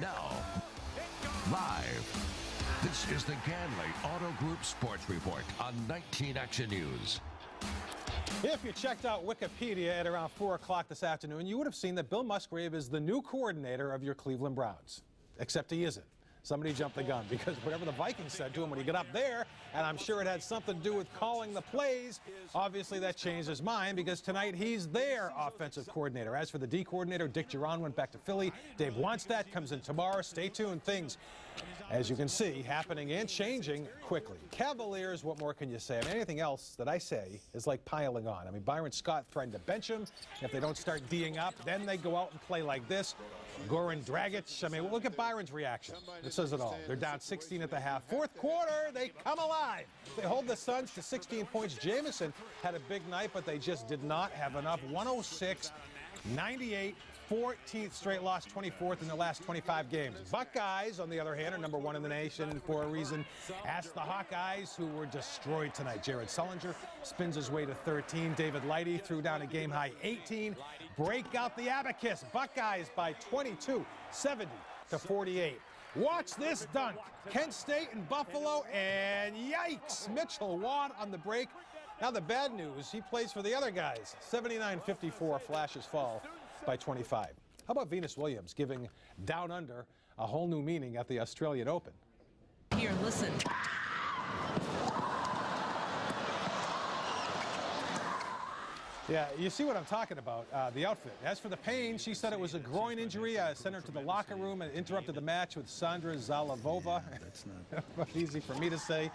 Now, live. This is the Ganley Auto Group Sports Report on 19 Action News. If you checked out Wikipedia at around 4 o'clock this afternoon, you would have seen that Bill Musgrave is the new coordinator of your Cleveland Browns. Except he isn't. Somebody jumped the gun because whatever the Vikings said to him when he got up there, and I'm sure it had something to do with calling the plays, obviously that changed his mind because tonight he's their offensive coordinator. As for the D coordinator, Dick Jauron went back to Philly. Dave Wannstedt comes in tomorrow. Stay tuned. Things, as you can see, happening and changing quickly. Cavaliers, what more can you say? I mean, anything else that I say is like piling on. I mean, Byron Scott threatened to bench him. If they don't start D'ing up, then they go out and play like this. Goran Dragic. I mean, look at Byron's reaction. It says it all. They're down 16 at the half. Fourth quarter, they come alive. They hold the Suns to 16 points. Jamison had a big night, but they just did not have enough. 106, 98, 14th straight loss, 24th in the last 25 games. Buckeyes, on the other hand, are number one in the nation for a reason. Ask the Hawkeyes, who were destroyed tonight. Jared Sullinger spins his way to 13. David Lighty threw down a game high 18. Break out the abacus. Buckeyes by 22, 70 to 48. Watch this dunk. Kent State and Buffalo, and yikes, Mitchell Watt on the break. Now the bad news, he plays for the other guys. 79-54, flashes fall by 25. How about Venus Williams giving Down Under a whole new meaning at the Australian Open? Here, listen. Yeah, you see what I'm talking about, uh, the outfit. As for the pain, she said it was a groin injury. I sent her to the locker room and interrupted the match with Sandra Zahlavova. That's not easy for me to say.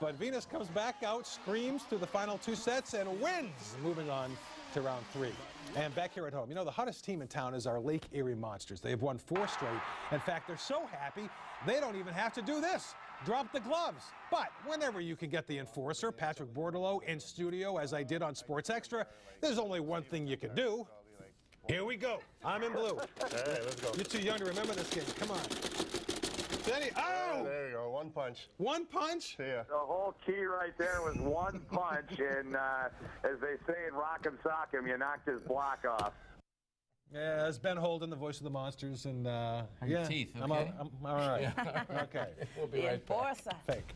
But Venus comes back out, screams through the final two sets, and wins, moving on to round three. And back here at home, you know, the hottest team in town is our Lake Erie Monsters. They have won four straight. In fact, they're so happy, they don't even have to do this drop the gloves. But whenever you can get the enforcer, Patrick Bordeleau, in studio, as I did on Sports Extra, there's only one thing you can do. Here we go. I'm in blue. Hey, let's go. You're too young to remember this game. Come on. Benny, oh! There you go, one punch. One punch? See ya. The whole key right there was one punch, and uh, as they say in Rock and Sock him, you knocked his block off. Yeah, it's Ben Holden, the voice of the monsters, and uh, your yeah, teeth, I'm, all. I'm all right. okay, We'll be The right back. enforcer. fake.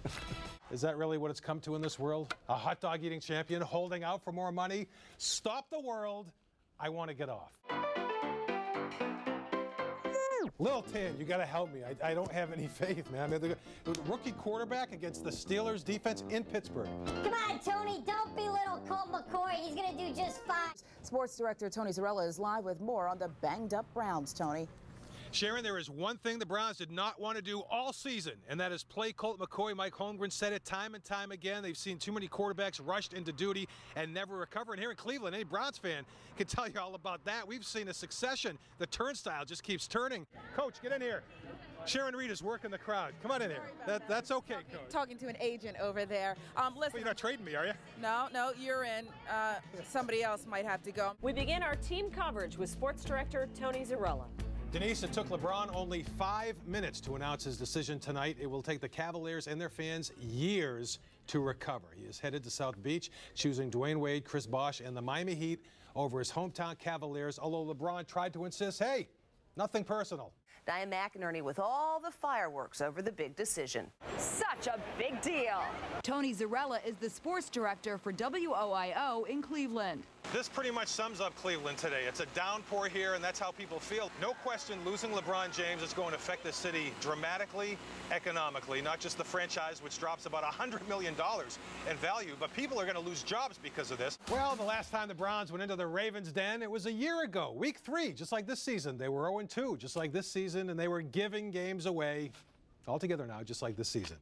Is that really what it's come to in this world? A hot dog eating champion holding out for more money? Stop the world. I want to get off. Lil Tin, you got to help me. I, I don't have any faith, man. I mean, the, the rookie quarterback against the Steelers defense in Pittsburgh. Come on, Tony, don't belittle Colt McCoy. He's going to do just fine. Sports director Tony Zarrella is live with more on the banged up Browns, Tony. Sharon, there is one thing the Browns did not want to do all season, and that is play Colt McCoy. Mike Holmgren said it time and time again. They've seen too many quarterbacks rushed into duty and never recover. And here in Cleveland, any Browns fan can tell you all about that. We've seen a succession. The turnstile just keeps turning. Coach, get in here. Sharon Reed is working the crowd. Come on in here. That, that's okay, Coach. talking to an agent over there. Um, Well, listen, you're not trading me, are you? no, no, you're in. Uh, somebody else might have to go. We begin our team coverage with sports director Tony Zarrella. Denise, it took LeBron only five minutes to announce his decision tonight. It will take the Cavaliers and their fans years to recover. He is headed to South Beach, choosing Dwyane Wade, Chris Bosh, and the Miami Heat over his hometown Cavaliers, although LeBron tried to insist, hey, nothing personal. Diane McInerney with all the fireworks over the big decision. Such a big deal. Tony Zarrella is the sports director for WOIO in Cleveland. This pretty much sums up Cleveland today. It's a downpour here, and that's how people feel. No question, losing LeBron James is going to affect the city dramatically, economically, not just the franchise, which drops about $100 million in value, but people are going to lose jobs because of this. Well, the last time the Browns went into the Ravens' den, it was a year ago, week three, just like this season. They were 0-2, just like this season, and they were giving games away altogether now, just like this season.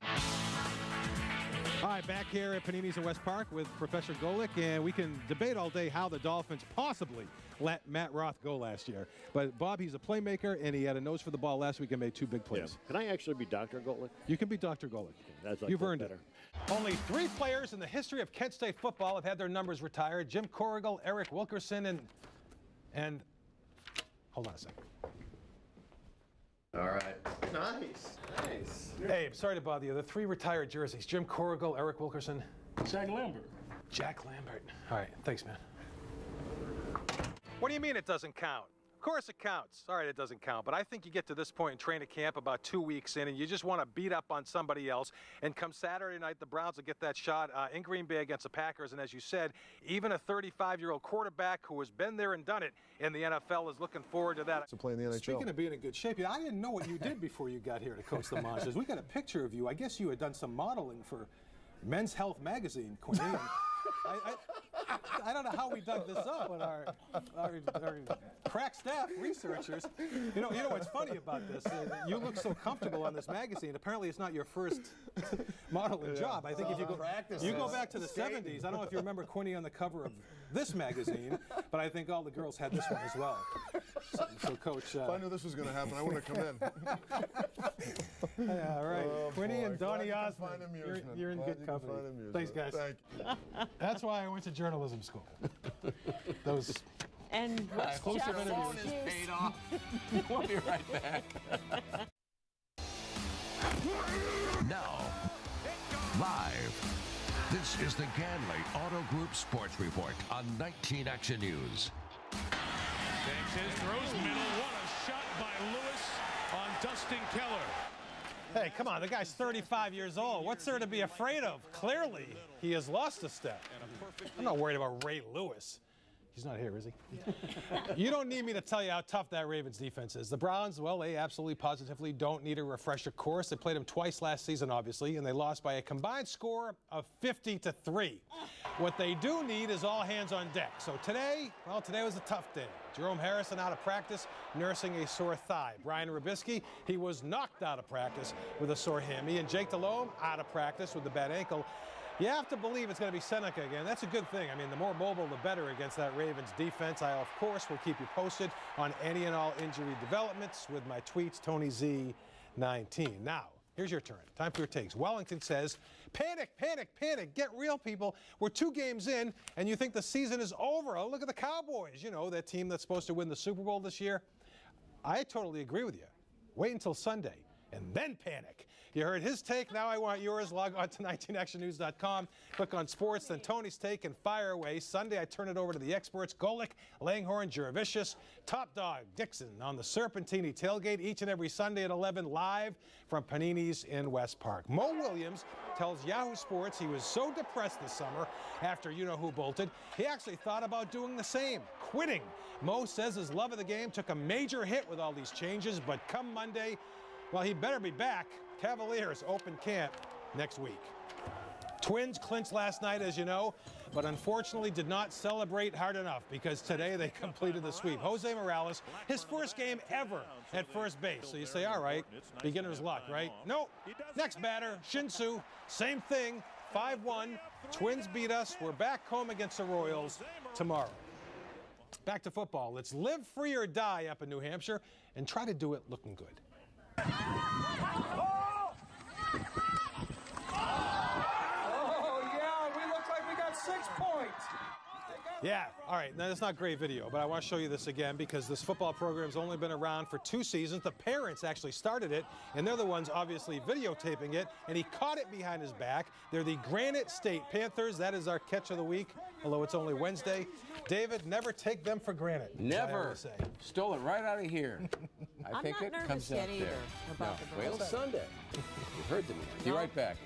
All right, back here at Panini's in West Park with Professor Golic, and we can debate all day how the Dolphins possibly let Matt Roth go last year. But Bob, he's a playmaker, and he had a nose for the ball last week and made two big plays. Can I actually be Dr. Golic? You can be Dr. Golic. That's like You've earned better. it. Only three players in the history of Kent State football have had their numbers retired: Jim Corrigall, Eric Wilkerson, and and hold on a second. All right. Nice. Nice. Hey, sorry to bother you. The three retired jerseys: Jim Corrigall, Eric Wilkerson, Jack Lambert. Jack Lambert. All right, thanks, man. What do you mean it doesn't count? Course it counts. All right, it doesn't count, but I think you get to this point in training camp about two weeks in, and you just want to beat up on somebody else. And come Saturday night, the Browns will get that shot uh, in Green Bay against the Packers. And as you said, even a 35-year-old quarterback who has been there and done it in the NFL is looking forward to that. To play in the NHL. Speaking of being in good shape, I didn't know what you did before you got here to coach the Monsters. We got a picture of you. I guess you had done some modeling for Men's Health magazine, Quinny. I, I, I, don't know how we dug this up, but our, our, our, crack staff researchers, you know, you know what's funny about this? Uh, you look so comfortable on this magazine. Apparently, it's not your first modeling yeah. job. I think uh, if you go, you go back to the 70s, I don't know if you remember Quinny on the cover of this magazine, but I think all the girls had this one as well. So, so Coach. Uh, if I knew this was going to happen, I wouldn't have come in. yeah, all right. Oh, Quinny and Donny Osmond, you're, you're, in Glad good company. Thanks, guys. Thank you. That's why I went to journalism school. Those and what's exclusive interviews. is paid off. we'll be right back. now, live. This is the Ganley Auto Group Sports Report on 19 Action News. Takes his throws middle. What a shot by Lewis on Dustin Keller. Hey, come on, the guy's 35 years old. What's there to be afraid of? Clearly, he has lost a step. I'm not worried about Ray Lewis. He's not here, is he? you don't need me to tell you how tough that Ravens defense is. The Browns, well, they absolutely positively don't need a refresher course. They played them twice last season, obviously, and they lost by a combined score of 50 to 3. What they do need is all hands on deck. So today, well, today was a tough day. Jerome Harrison out of practice, nursing a sore thigh. Brian Robiskie, he was knocked out of practice with a sore hammy. And Jake Delhomme out of practice with a bad ankle. You have to believe it's going to be Seneca again. That's a good thing. I mean, the more mobile, the better against that Ravens defense. I, of course, will keep you posted on any and all injury developments with my tweets, Tony Z19. Now, here's your turn. Time for your takes. Wellington says, panic, panic, panic. Get real, people. We're two games in, and you think the season is over. Oh, look at the Cowboys. You know, that team that's supposed to win the Super Bowl this year. I totally agree with you. Wait until Sunday and then panic. You heard his take. Now I want yours. Log on to 19actionnews.com. Click on sports, then Tony's take, and fire away. Sunday, I turn it over to the experts Golic, Langhorne, Jurevicius, Top Dog, Dixon on the Serpentini tailgate each and every Sunday at 11 live from Panini's in West Park. Mo Williams tells Yahoo Sports he was so depressed this summer after you know who bolted, he actually thought about doing the same, quitting. Mo says his love of the game took a major hit with all these changes, but come Monday, well, he better be back. Cavaliers open camp next week. Twins clinched last night, as you know, but unfortunately did not celebrate hard enough because today they completed the sweep. Jose Morales, his first game ever at first base. So you say, all right, beginner's luck, right? No. Next batter, Shin-Soo, same thing, 5-1. Twins beat us. We're back home against the Royals tomorrow. Back to football. Let's live free or die up in New Hampshire and try to do it looking good. Oh, yeah, we look like we got six points. Yeah, all right. Now, that's not great video, but I want to show you this again because this football program's only been around for two seasons. The parents actually started it, and they're the ones obviously videotaping it, and he caught it behind his back. They're the Granite State Panthers. That is our catch of the week, although it's only Wednesday. David, never take them for granted. Never. Stole it right out of here. I I'm think not it nervous comes yet out either there. about no. the Wait till Sunday. you heard me. Be right back.